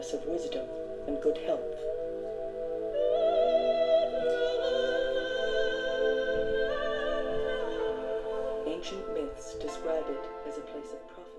goddess of wisdom and good health. Ancient myths describe it as a place of prophecy.